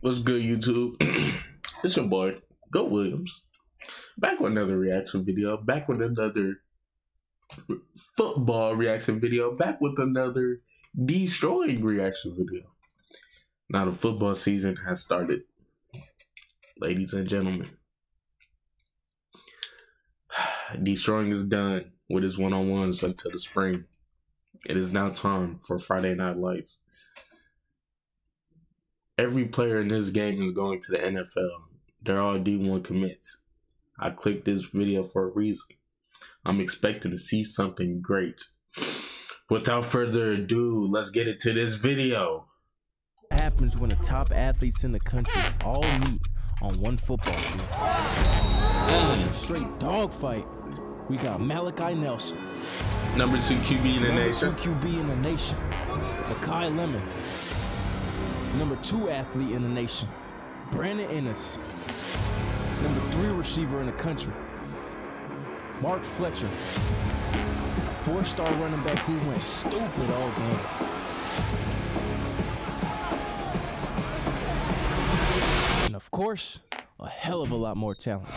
What's good, YouTube? it's your boy, Go Williams. Back with another reaction video. Back with another football reaction video. Back with another Deestroying reaction video. Now the football season has started. Ladies and gentlemen. Deestroying is done with his one-on-ones until the spring. It is now time for Friday Night Lights every player in this game is going to the NFL. They're all D1 commits. I clicked this video for a reason. I'm expecting to see something great. Without further ado, let's get into this video. What happens when the top athletes in the country all meet on one football field? Mm. Straight dogfight. We got Malachi Nelson. Number two QB in the Number nation. two QB in the nation. Makai Lemon number two athlete in the nation, Brandon Inniss, number three receiver in the country, Mark Fletcher, four-star running back who went stupid all game. And of course, a hell of a lot more talent.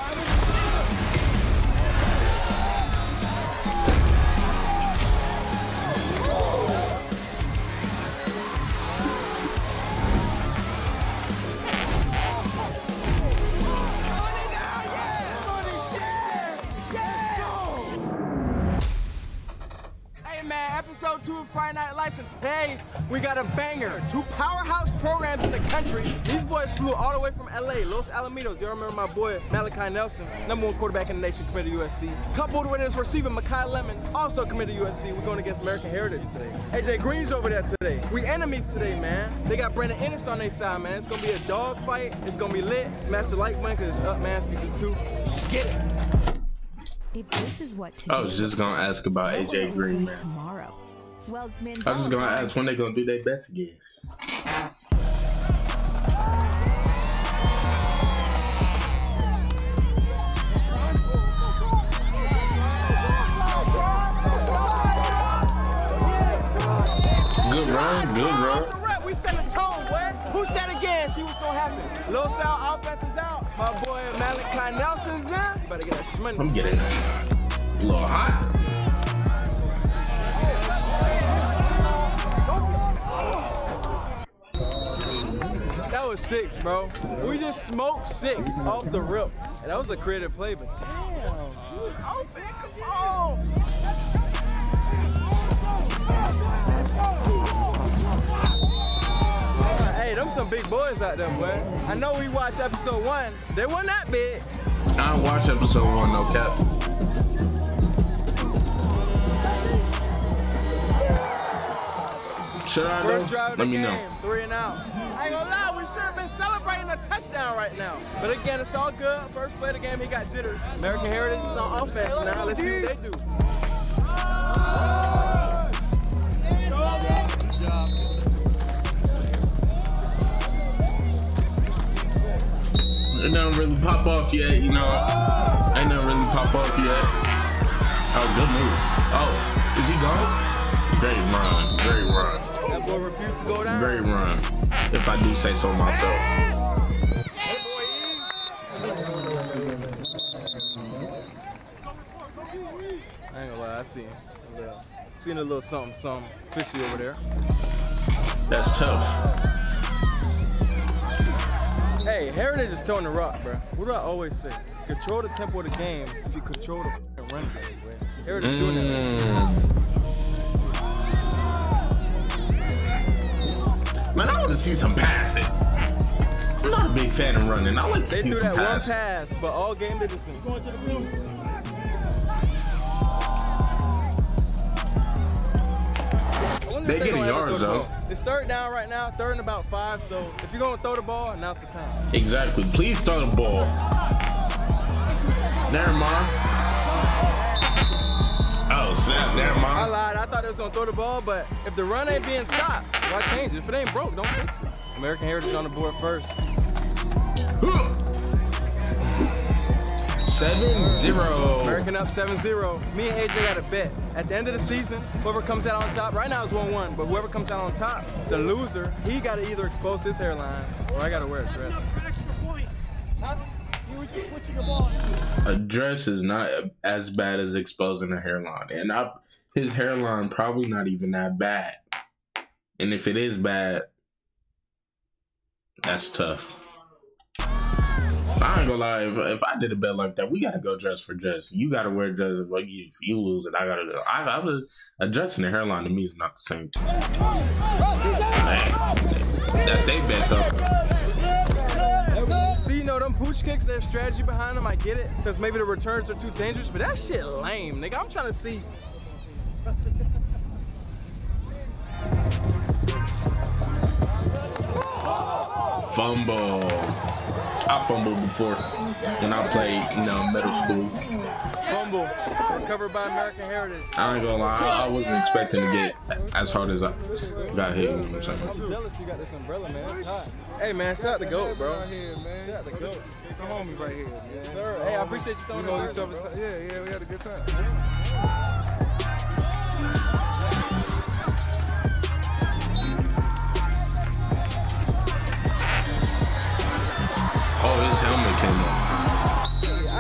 Episode two of Friday Night Lights, and today we got a banger. Two powerhouse programs in the country. These boys flew all the way from LA, Los Alamitos. Y'all remember my boy Malachi Nelson, number one quarterback in the nation, committed to USC. Coupled with his receiver, Makai Lemons, also committed to USC. We're going against American Heritage today. AJ Green's over there today. We enemies today, man. They got Brandon Inniss on their side, man. It's gonna be a dog fight. It's gonna be lit. Smash the like button, cause it's up, man. Season two. Get it. If this is what I was just gonna ask about AJ Green, man. Tomorrow. Well, Mandela I was just gonna ask when they gonna do their best again. Good run, good run. We set a tone, boy. Who's that again? See what's gonna happen. Low South offense is out. My boy Malachi Nelson's in. You better get that money. I'm getting a little hot. That was six, bro. We just smoked six off the rip. And that was a creative play, but damn, was open. Come on. Hey, them some big boys out there, boy. I know we watched episode one. They weren't that big. I don't watch episode one, no cap. Should I First drive of Let the me game, know. three and out. I ain't gonna lie, we should have been celebrating a touchdown right now. But again, it's all good. First play of the game, he got jitters. American Heritage is on offense now. Let's see what they do. It don't really pop off yet, you know. Ain't nothing really pop off yet. Oh, good move. Oh, is he gone? Great run. Great run. Boy refused to go down. Great run. If I do say so myself. I ain't gonna lie, I see him. A little, seen a little something, something fishy over there. That's tough. Hey, Heritage is towing the rock, bro. What do I always say? Control the tempo of the game if you control the run game, bro. Heritage doing that. Mm. Man, I want to see some passing. I'm not a big fan of running. I like to They see threw some that one passing. pass, but all game they just been going to the blue. They get getting yards, though. It's third down right now, third and about five. So if you're gonna throw the ball, now's the time. Exactly. Please throw the ball. Never mind. Oh, snap. Never I lied. I thought they was gonna throw the ball, but if the run ain't being stopped, why change it? If it ain't broke, don't fix it. American Heritage on the board first. Seven zero. American up 7-0. Me and AJ got a bet. At the end of the season, whoever comes out on top, right now it's 1-1, but whoever comes out on top, the loser, he got to either expose his hairline or I got to wear a dress. A dress is not as bad as exposing a hairline, and I, his hairline probably not even that bad. And if it is bad, that's tough. I ain't gonna lie. If, if I did a bet like that, we gotta go dress for dress. You gotta wear dress. Like if you lose it, I gotta. I, I was a dress and a hairline to me is not the same. Man, that's they bet though. Kicks, there's strategy behind them, I get it. Because maybe the returns are too dangerous, but that shit lame, nigga. I'm trying to see. Fumble. I fumbled before when I played, you know, middle school. Fumble. Recovered by American Heritage. I ain't gonna lie, I, I wasn't expecting to get as hard as I got hit. You know what I'm saying? I'm jealous you got this umbrella, man. It's hot. Hey, man, shout out the GOAT, bro. Right here, man. Shout out the GOAT. The homie right here, man. Hey, I appreciate you We throwing know it each other. bro. Yeah, yeah, we had a good time.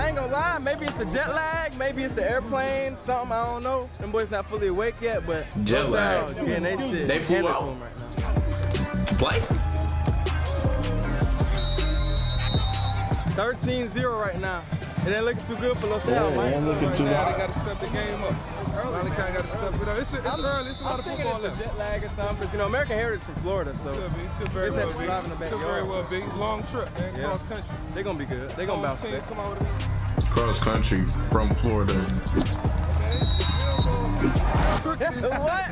I ain't gonna lie, maybe it's the jet lag, maybe it's the airplane, something, I don't know. Them boys not fully awake yet, but Jet lag. out getting they shit. They flew out. them right now. Play? 13-0 right now. It ain't looking too good for Los Yeah, Angeles. it ain't looking too Now they got to step the game up. Early kind of got to step it up. It's, it's early. It's a lot I'm of thinking football left. jet lag or something, because you know American Heritage from Florida, so Could be. Could very It's well be. five Could very well be. Long trip, man. Yeah. Cross country. They're gonna be good. They're gonna bounce team. back. Come on with it. Cross country from Florida. what?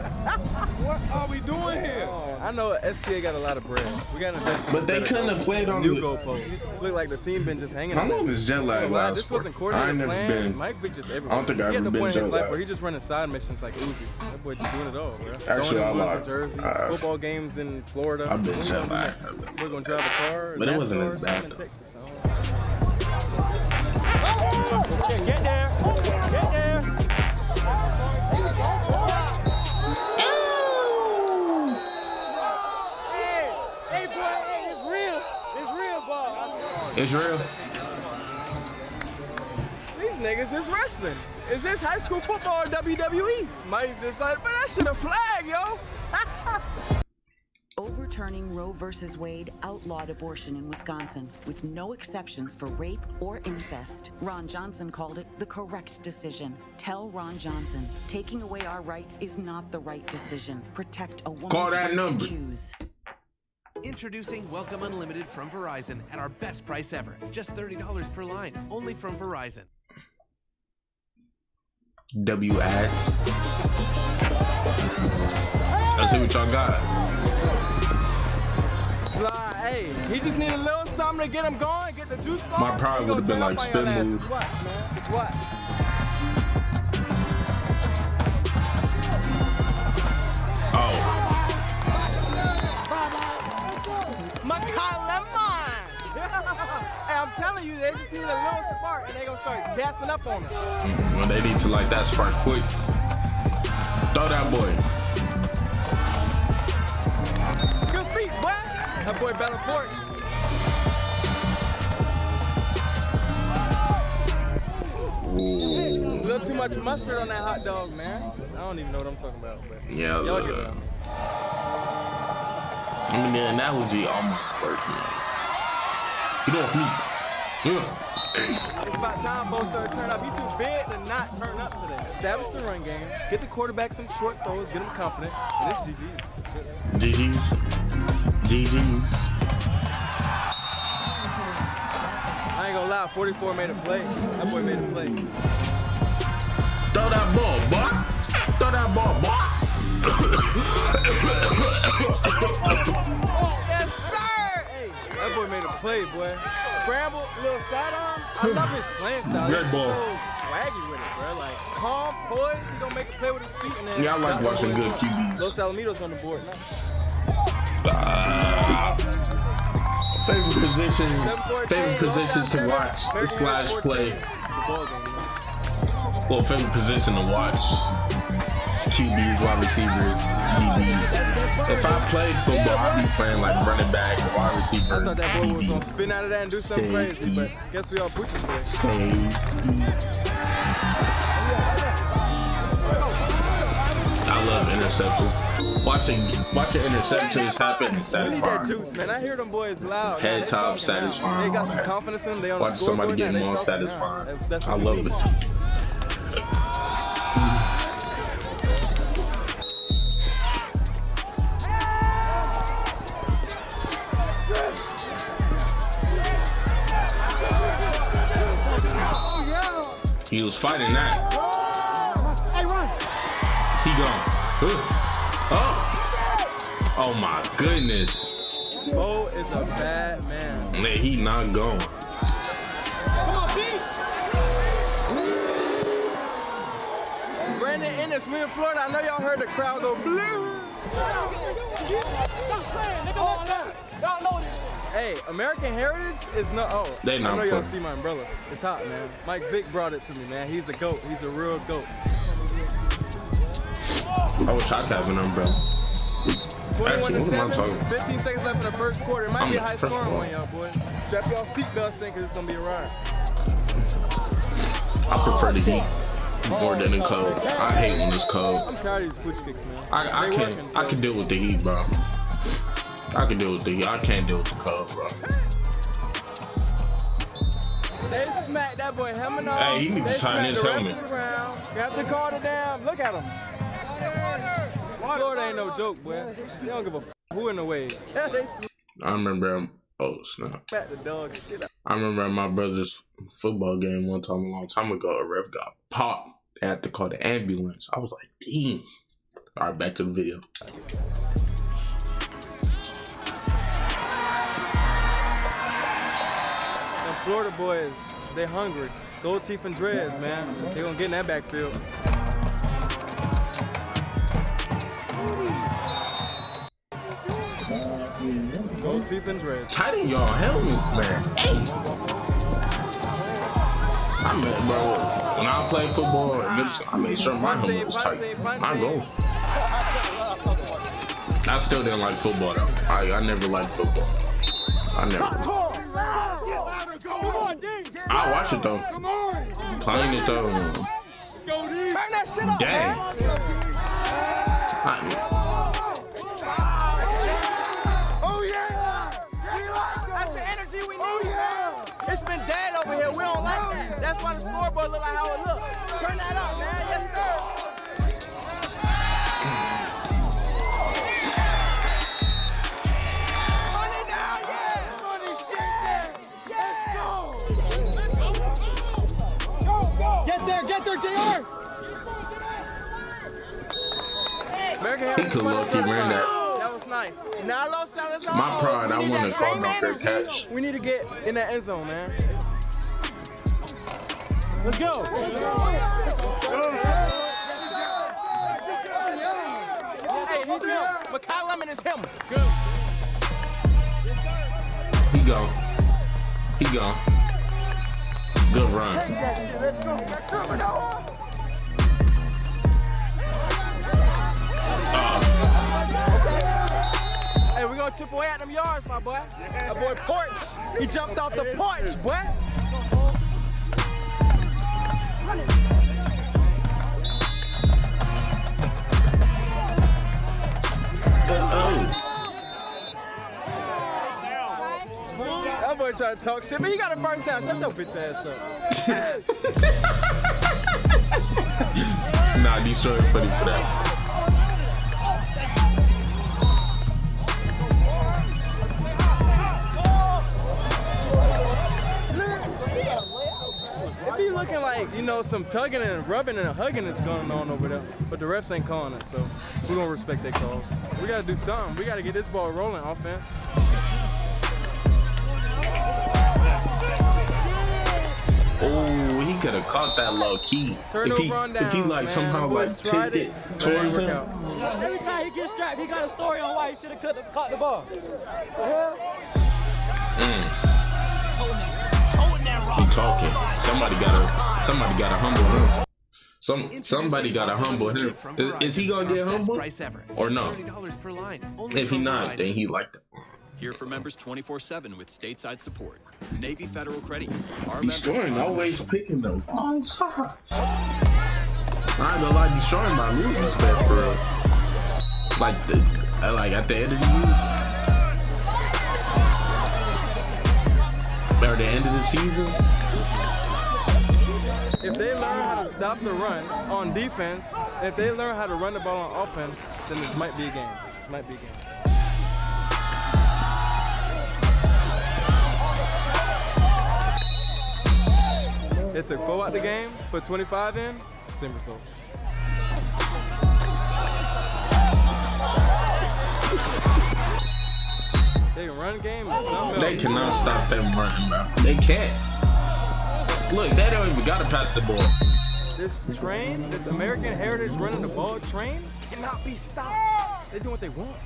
What are we doing here? Oh, I know STA got a lot of bread. We got to But they couldn't have played on new the- goalposts. Look like the team been just hanging. How on long it. is jet lag Well, last This wasn't I coordinated ain't never plan. been. Mike Vick just everywhere. I don't think I've ever been point in jet life lag. where he just running side missions like Uzi. That boy just doing it all, bro. Actually, Going I in lied. Jersey, I- football games in Florida. I've been What we jet gonna do lagged. next? We're gonna drive a car. But it wasn't as bad, though. Texas, I. Get there. Get there. Hey, hey, boy, hey, it's real. It's real, ball. It's real. These niggas is wrestling. Is this high school football or WWE? Mike's just like, but that shit a flag, yo. Overturning Roe v. Wade outlawed abortion in Wisconsin with no exceptions for rape or incest. Ron Johnson called it the correct decision. Tell Ron Johnson, taking away our rights is not the right decision. Protect a woman's Call that right number. to choose. Introducing Welcome Unlimited from Verizon at our best price ever. Just $30 per line, only from Verizon. W ads. Let's see what y'all got. Fly, hey, he just need a little something to get him going, get the juice going. My pride would've been like spin move. It's what, man? It's what? Oh, Lemon! hey, I'm telling you, they just need a little spark and they gonna start gassing up on him. well, they need to light that spark quick. Throw that boy. That boy Bella Porch. A little too much mustard on that hot dog, man. I don't even know what I'm talking about, but Yeah, y'all get it. I mean, the analogy almost worked. Man. Get off me. Yeah. It's about time both start turning up. He's too big to not turn up today. Establish the run game. Get the quarterback some short throws. Get him confident. And it's GG's. GG's. GG's. I ain't gonna lie. 44 made a play. That boy made a play. Throw that ball, boy. Throw that ball, boy. Yes, sir. Hey, that boy made a play, boy. Scramble, little sidearm. I love his playing style. Great He's ball. so swaggy with it, bro. Like calm, poised. He gonna make a play with his feet, and then Yeah, I like watching good his- QBs. Los Alamitos on the board. now. Favorite position, favorite positions to watch slash play the ball game. Man. Well, favorite position to watch. is QBs, wide receivers, DBs. If I played football, I'd be playing like running back, wide receiver, I thought that boy was gonna spin out of that and do something crazy, Safety. but guess we all butchers today. safety. I love interceptions. Watching watching interceptions happen is We satisfying. juice, man. I hear them boys loud. Head top, satisfying, They got some confidence in them. They on Watch the somebody scoreboard get more satisfying. That's, that's I love it. He was fighting that. He gone. Huh. Oh. My goodness. Bo is a bad man. Man, he not going. Brandon Inniss, we in Florida. I know y'all heard the crowd go blue. Hey, American Heritage is no. Oh, They not I know y'all see my umbrella. It's hot, man. Mike Vick brought it to me, man. He's a goat. He's a real goat. I wish I could have an umbrella. 21 Actually, to what am I 7, talking? 15 seconds left in the first quarter. It might I'm be a high first scoring one. one, y'all boys. Strap y'all seatbelts in because it's gonna be a ride. I prefer the heat more than the cold. I hate when it's cold. I'm tired of these pooch kicks, man. I, I They can working, I can deal with the heat, bro. I can deal with the heat. I can't deal with the cold, bro. They smacked that boy helmet off. Hey, he needs to tighten his the ref helmet. to the ground. You have to down. Look at him. Florida ain't no joke, boy. They don't give a f- who in the way. I remember. Oh snap! the dog. I remember at my brother's football game one time a long time ago. A ref got popped. They had to call the ambulance. I was like, damn. All right, back to the video. Them Florida boys, they hungry. Gold teeth and dreads, man. They gonna get in that backfield. Gold teeth and dreads. Tighten y'all helmets, man. Hey. I mean, bro, when I play football, I made sure my helmet was tight. My goal. I still didn't like football though. I, I never liked football. I never. I watch it though. I'm Playing it though. Dang. I, over here. We don't like that. That's why the scoreboard look like how it look. Turn that up, man. Yes, sir. Money down, yeah. Money shit there. Let's go. Get there, get there, JR. He could low-key ran that. That was nice. Now Los Angeles. My pride, I need wanna call same no fair catch. We need to get in that end zone, man. Let's go. Hey, he's him. Makai Lemon is him. Good. He gone. He gone. Good run. Uh, Hey, we're gonna chip away at them yards, my boy. That boy Porch. He jumped off the porch, boy. That boy trying to talk shit. but you got a first down. Shut your bitch ass up. Nah, Detroit for that. It be looking like, you know, some tugging and rubbing and hugging is going on over there. But the refs ain't calling it, so we're gonna respect their calls. We gotta do something. We gotta get this ball rolling offense. Oh, he could have caught that low key. Turnover if he, on if he like man. somehow Boys like tipped it. it Didn't towards him. out. Every time he gets strapped, he got a story on why he should have cut the, caught the ball. Mm. He talking. Somebody gotta somebody gotta humble him. Some somebody gotta humble him. Is, is he gonna get humble or no? If he not, then he like that. Here for members 24-7 with stateside support. Navy Federal Credit Union. Our He's members always picking those all sides. I ain't gonna lie, Deestroying my losers bet for real. Like the like at the end of the year. Or the end of the season. If they learn how to stop the run on defense, if they learn how to run the ball on offense, then this might be a game. This might be a game. It took four out the game, put 25 in, same results. They run game is something They cannot stop them running, bro. They can't. Look, they don't even gotta pass the ball. This train, this American Heritage running the ball train, cannot be stopped. They do what they want.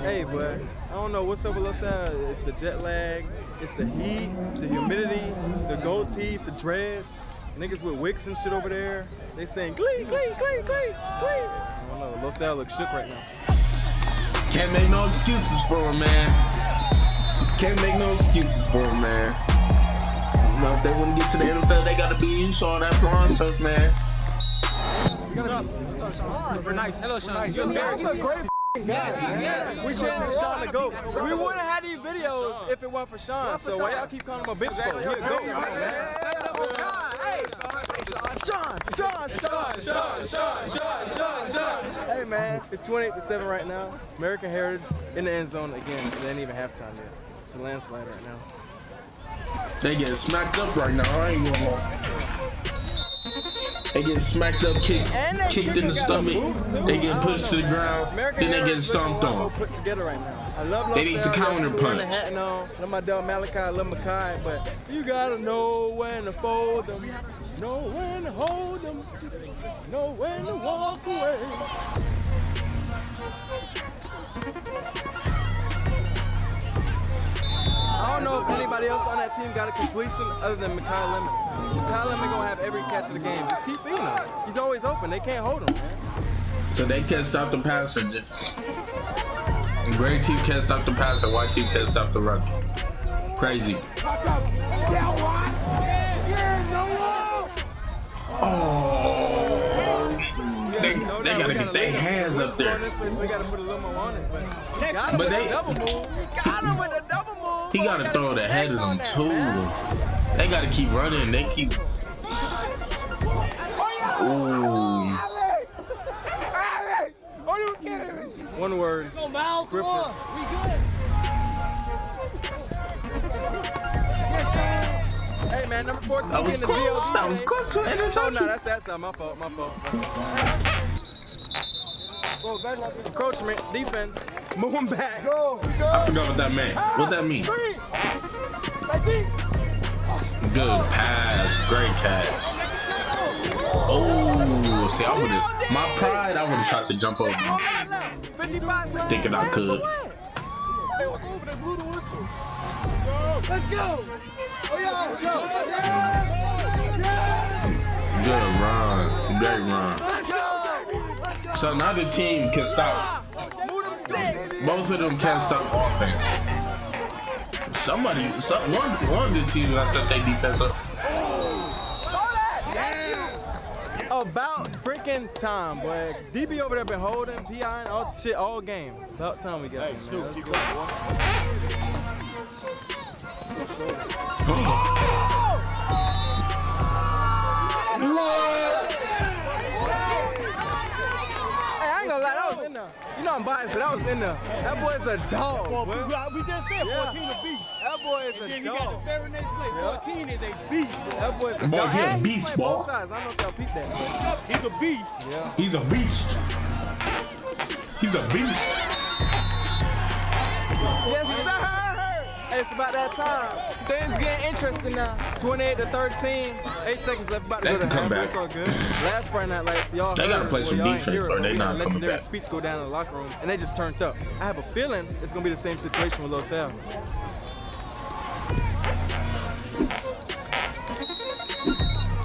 Hey, but I don't know what's up with Angeles. It's the jet lag, it's the heat, the humidity, the gold teeth, the dreads. Niggas with wicks and shit over there. They saying glee, glee, glee, glee, glee. I don't know. Los looks shook right now. Can't make no excuses for him, man. Can't make no excuses for him, man. Now, if they want to get to the NFL, they got to be you, to That's that flying stuff, man. What's up? What's up, We're nice. Hello, Sean. Nice. You're a great Guys, yes, yes. We changing Sean to go. We wouldn't have these videos if it weren't for Sean. So why y'all keep calling him a bitch exactly. for? He a goat, man. Sean, Sean, Sean, Sean, Sean, Sean, Sean. Hey, man, it's 28 to 7 right now. American Heritage in the end zone again. It ain't even halftime yet. It's a landslide right now. They getting smacked up right now. I ain't lie. They get smacked up, kicked, kicked in the stomach. They get pushed to the ground. American Then they get stomped on. Right now. I love They need to counter Angeles, wearing the punch. hat and all. Love my dog Malachi, I love Makai, but you gotta know when to fold them, know when to hold them, know when to walk away. I don't know if anybody else on that team got a completion other than Makai Lemon. Makai Lemon gonna have every catch of the game. Just keep feeding him. He's always open. They can't hold him, man. So they can't stop the passing. Gray team can't stop the passing. White team can't stop the run. Crazy. Oh. They, they gotta get their hands up there. this way, so we gotta put a little more on it. But, got him But with they- the double move. We got him with the double move. He gotta throw it keep ahead of them too. They gotta keep running. They keep. Ooh. Are you kidding me? One word. Go, Mal. Come Gripper. on. We good. Hey man, number 14 That was in the close. That was man. close to an Oh no, that's that's not my fault. My fault. Encroachment, defense, moving back. Go, I forgot what that meant. What that mean? Good pass. Great catch. Oh, see, I would have. My pride, I would have tried to jump over. him, 55 seconds. Thinking I could. Let's go. Oh, yeah. Let's go. Good run. Great run. So now the team can stop. Move them sticks. Both of them can't stop offense. Somebody, some, one, one of the teams got to step their defense up. About freaking time, boy. DB over there been holding PI and all shit all game. About time we get him, man. Let's. What? Hey, I ain't gonna lie, that was in there. You know I'm biased, but that was in there. That boy's a dog. Well, boy. we, uh, we just said Yeah. 14 a beast. That boy is And a then he got the very next play. Yeah. 14 is a beast. That boy's a Boy, dog. he a And beast, playing both boy. sides. I don't know if y'all peeped that. He's a beast. Yeah. He's a beast. He's a beast. Yes, sir. It's about that time. Things getting interesting now. 28 to 13. Eight seconds left. About to They go to come half. back. All good. Last Friday Night Lights, y'all. They gotta play some defense or they not coming back. speech go down in the locker room, and they just turned up. I have a feeling it's gonna be the same situation with Los Al.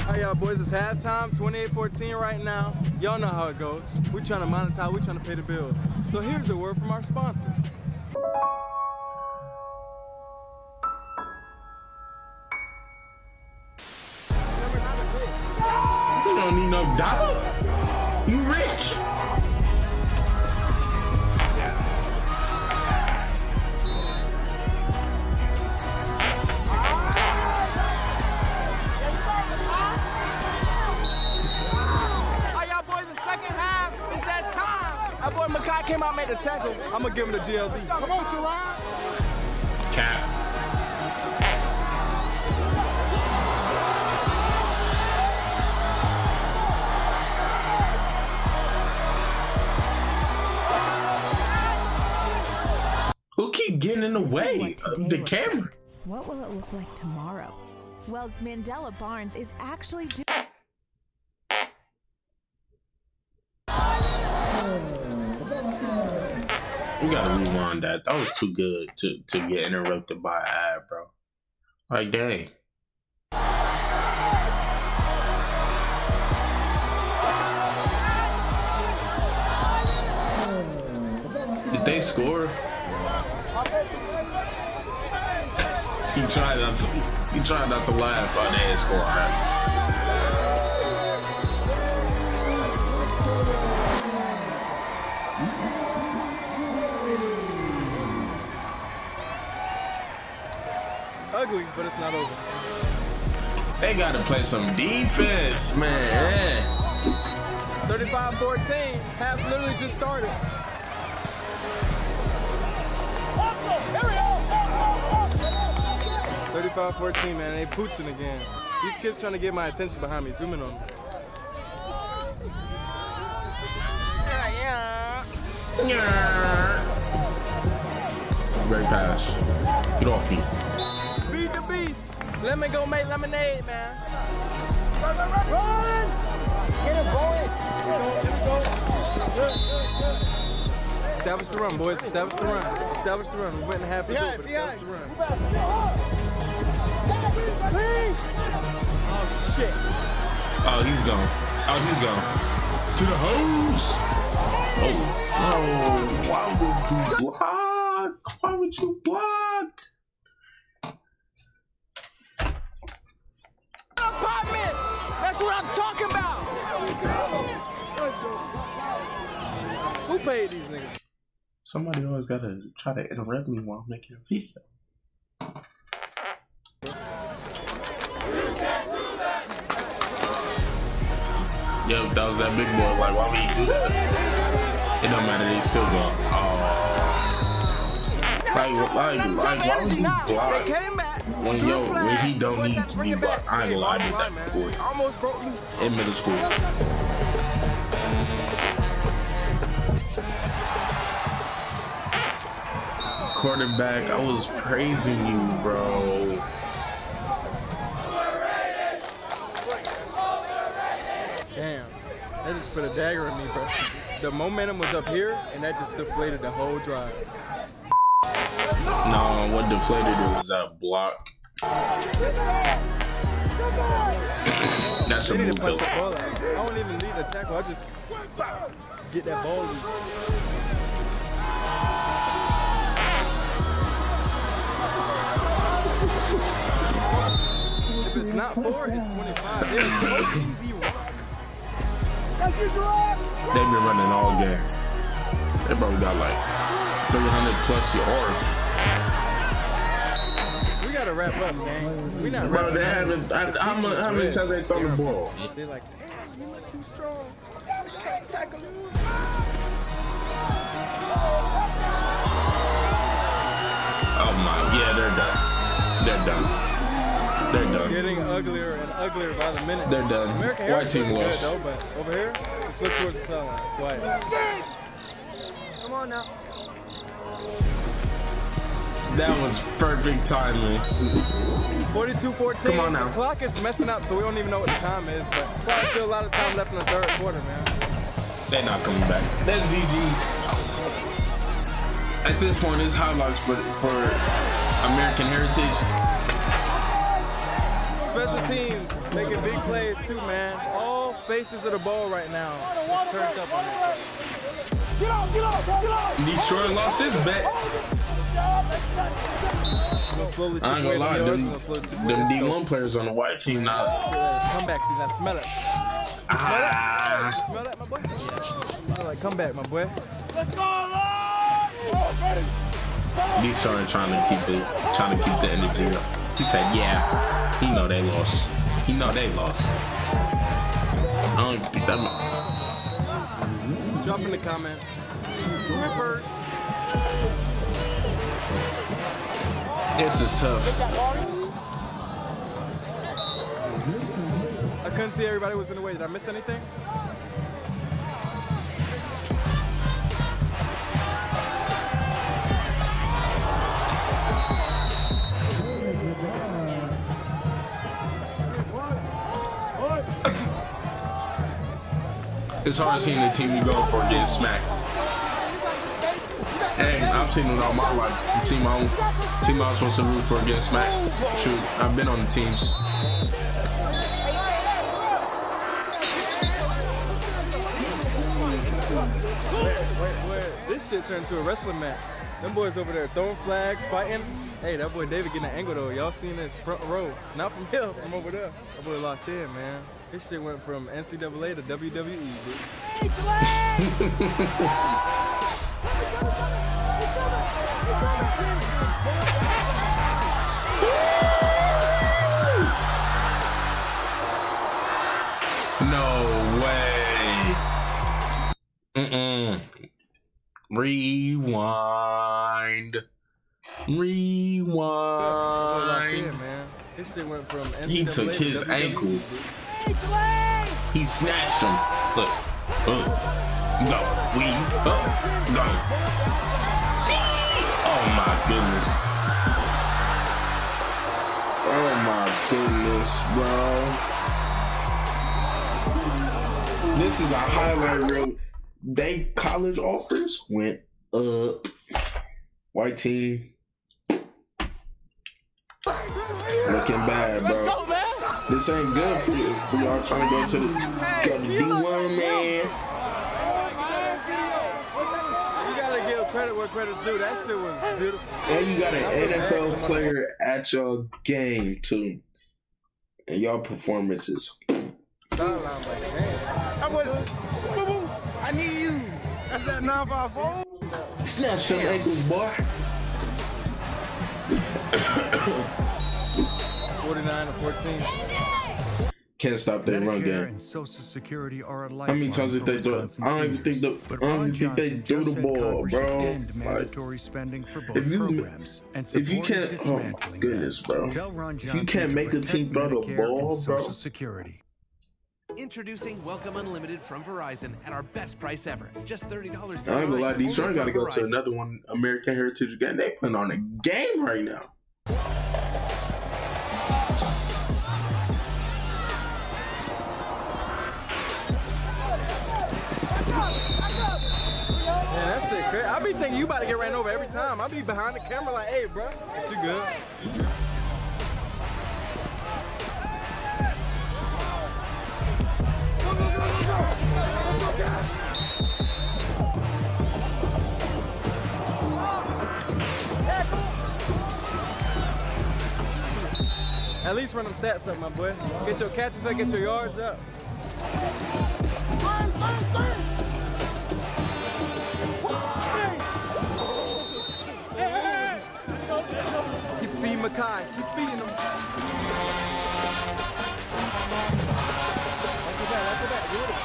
All right, y'all boys, it's halftime, 28-14 right now. Y'all know how it goes. We trying to monetize, we trying to pay the bills. So here's a word from our sponsors. You don't no dollar. You rich. All right, y'all boys, the second half is that time. Our boy Makai came out, made the tackle. I'm gonna give him the GLD. Come on, Gerard. Cap. Getting in the This way of the camera? like. What will it look like tomorrow? Well, Mandela Barnes is actually doing. We gotta rewind that. That was too good to, to get interrupted by an ad, bro. Like, dang. Did they score? He tried not to. He tried not to laugh, had scored. It's ugly, but it's not over. They gotta play some defense, man. 35-14. Half literally just started. Thirty-five, fourteen, man. They pooching again. These kids trying to get my attention behind me. Zoom in on me. Great pass. Get off me. Beat the beast. Lemon go make lemonade, man. Run, run, run, run! Get him, boy. Establish the run, boys. Establish the run. Establish the run. We went in half the Behind, but establish the run. Oh, shit. Oh, he's gone. Oh, he's gone. To the hose. Oh. Oh, why would you block? Why would you block? Apartment! That's what I'm talking about! Who paid these niggas? Somebody always gotta try to interrupt me while I'm making a video. Yo, that was that big boy. Like, why would he do that? It don't matter. He's still going. Oh. Uh, like, like, like, why would you block? They came back. When yo, when he don't need to be blocked. I ain't gonna lie, I did that before Almost broke loose. in middle school. Quarterback, I was praising you, bro. Damn. That just put a dagger in me, bro. The momentum was up here, and that just deflated the whole drive. No, what deflated it was that block. That's a They need punch the ball out. I don't even lead the tackle. I just get that ball. If it's not four, it's 25. They're approaching the rock. They've been running all game. They probably got like 300 plus yards. We gotta wrap up, gang. We not Bro, they up. haven't. How, many, how many times they throw the ball? They're like, damn, you look too strong. We can't tackle. Oh my, yeah, they're done. They're done. They're It's done. getting uglier and uglier by the minute. They're done. American White Harris team looking lost. Good, though, but over here, let's look towards the sideline. Quiet. Come on now. That was perfect timing. 42-14. Come on now. The clock is messing up, so we don't even know what the time is. But probably still a lot of time left in the third quarter, man. They're not coming back. That's GG's. At this point, it's highlights for for American Heritage. Special teams making big plays too, man. All faces of the ball right now. Turned up on that. Detroit lost his bet. Gonna slowly chip I ain't gonna lie, them, gonna slowly chip away them D1 players on the white team now. Comeback season, I smell it. Ah, Smell that, my boy? Smell like comeback, my boy. Detroit trying to keep the trying to keep the energy up. He said, "Yeah, he know they lost. He know they lost." I don't even think that. Drop mm-hmm. in the comments. Rippers. This is tough. I couldn't see everybody was in the way. Did I miss anything? It's hard seeing the team you go for get smacked. Hey, I've seen it all my life. Team I team I was supposed to root for getting smacked. Shoot, I've been on the teams. This shit turned into a wrestling match. Them boys over there throwing flags, fighting. Hey, that boy David getting an angle though. Y'all seen this front row. Not from here, from over there. That boy locked in, man. This shit went from NCAA to WWE, dude. No way. Mm-mm. Rewind. Rewind. man. This shit went from NCAA He took to his ankles. He snatched him. Look. Uh, go. We up. Go. See? Oh my goodness. Oh my goodness, bro. This is a highlight reel. They college offers went up. White team. Looking bad, bro. This ain't good for you for y'all trying to go to the to D1 man. You gotta give credit where credit's due. That shit was beautiful. And you got an NFL player at your game too. And y'all performances. Sideline like, damn. I was, boo boo, I need you. That's that 954. Snatch them ankles, boy. 49 to 14. Can't stop that run game. and Social Security are a How many times did they do it? I don't even think the- But I don't even think they Johnson do the ball, bro. Like, for both if you- and if you can't- oh my goodness, bro. If you can't make the team throw the Medicare ball, bro. Social Security. Introducing Welcome Unlimited from Verizon at our best price ever. Just $30 per I ain't gonna lie, line, Detroit only got to from go to another one, American Heritage game. They're putting on a game right now. About to get ran over every time. I be behind the camera like, hey, bro, you good? At least run them stats up, my boy. Get your catches up, get your yards up. Go back. Get it.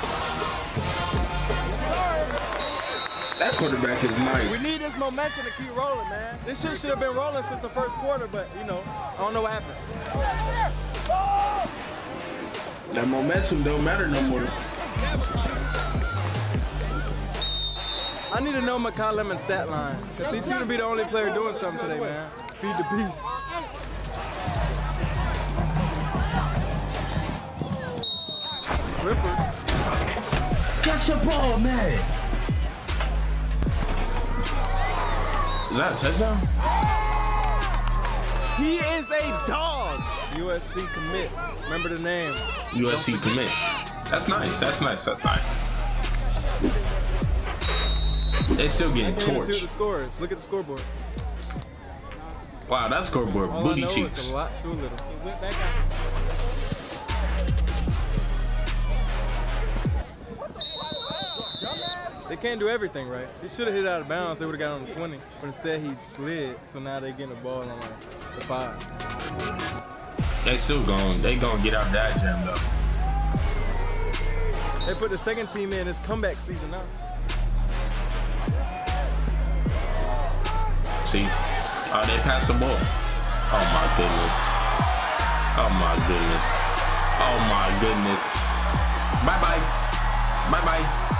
That quarterback is nice. We need this momentum to keep rolling, man. This shit should have been rolling since the first quarter, but you know, I don't know what happened. That momentum don't matter no more. I need to know Makai Lemon's stat line. Because he seemed to be the only player doing something today, man. Feed the beast. Ripper. Catch the ball, man. Is that a touchdown? He is a dog. USC commit. Remember the name. USC commit. That's nice. That's nice. That's nice. They still getting I can't even see what the torched. score is. Look at the scoreboard. Wow, that scoreboard All I booty know is cheeks. Can't do everything right. He should have hit out of bounds. They would have got on the 20. But instead, he slid. So now they're getting the ball on like the five. They still going. They gonna get out that jam though. They put the second team in. It's comeback season now. See? Oh, they passed the ball. Oh my goodness. Oh my goodness. Oh my goodness. Bye bye. Bye bye.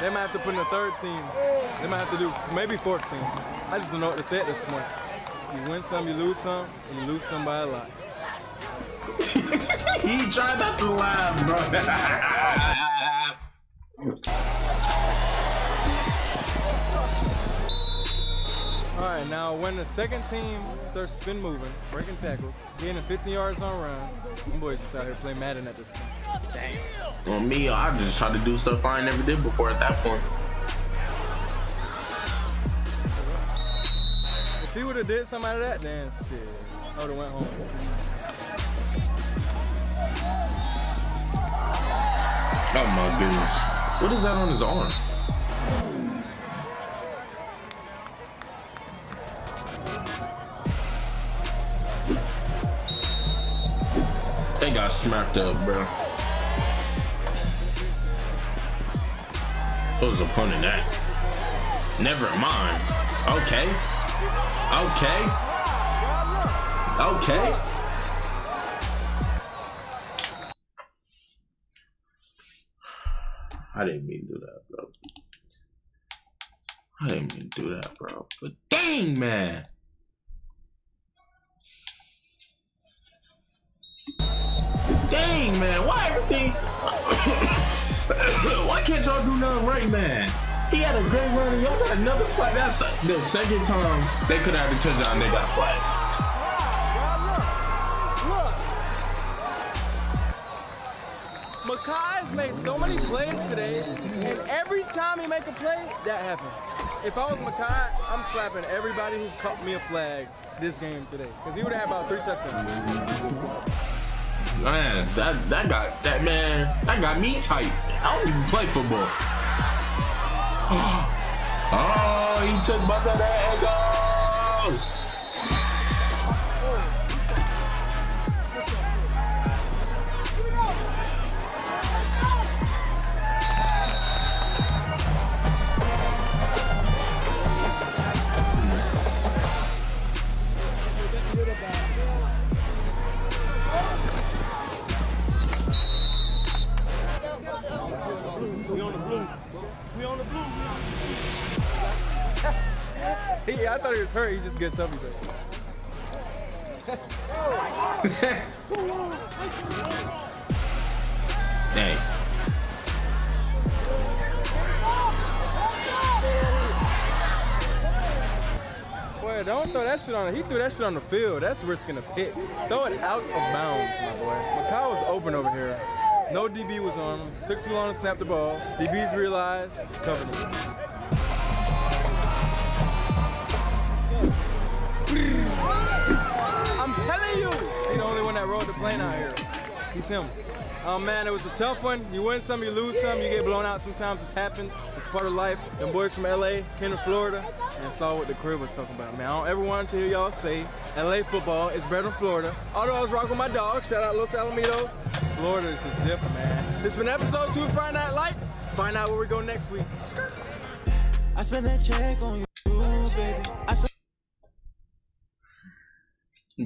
They might have to put in a third team. They might have to do maybe fourth team. I just don't know what to say at this point. You win some, you lose some, and you lose some by a lot. he tried not to laugh, bro. All right, now when the second team starts spin moving, breaking tackles, gaining 15 yards on run, them boys just out here playing Madden at this point. Damn. Well, me, I just try to do stuff I never did before at that point. If he would have did some out of that, then shit, I would have went home. Oh my goodness. What is that on his arm? They got smacked up, bro. What was the point of that? Never mind. Okay. Okay. Okay. I didn't mean to do that, bro. I didn't mean to do that, bro. But dang, man. Dang, man. Why everything? Why can't y'all do nothing right, man? He had a great run y'all got another flag. That's the second time they could have a touchdown. They got flagged. Makai's made so many plays today, and every time he make a play, that happens. If I was Makai, I'm slapping everybody who caught me a flag this game today, because he would have about three touchdowns. Man, that that got that man that got me tight. I don't even play football. Oh, he took both of the ankles. he, I thought he was hurt. He just gets up. He's like, Hey. boy, don't throw that shit on. He threw that shit on the field. That's risking a pick. Throw it out of bounds, my boy. Makai was open over here. No DB was on him. Took too long to snap the ball. DBs realized, covered him. Telling you, he's the only one that rode the plane out here. He's him. Oh man, it was a tough one. You win some, you lose some, you get blown out sometimes. This happens. It's part of life. Them boys from LA came to Florida and saw what the crib was talking about. Man, I don't ever want to hear y'all say LA football is better than Florida. Although I was rocking my dog, shout out Los Alamitos. Florida is just different, man. This has been episode two of Friday Night Lights. Find out where we go next week. I spent that check on you,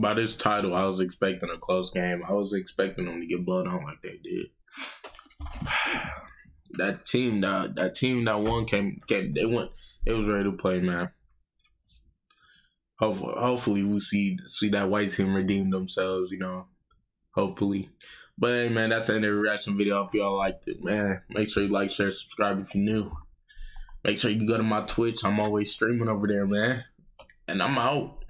By this title, I was expecting a close game. I was expecting them to get blown out like they did. that team that that team that won came came they went they was ready to play, man. Hopefully, hopefully we see see that white team redeem themselves, you know. Hopefully. But hey man, that's the end of the reaction video. If y'all liked it, man. Make sure you like, share, subscribe if you're new. Make sure you go to my Twitch. I'm always streaming over there, man. And I'm out.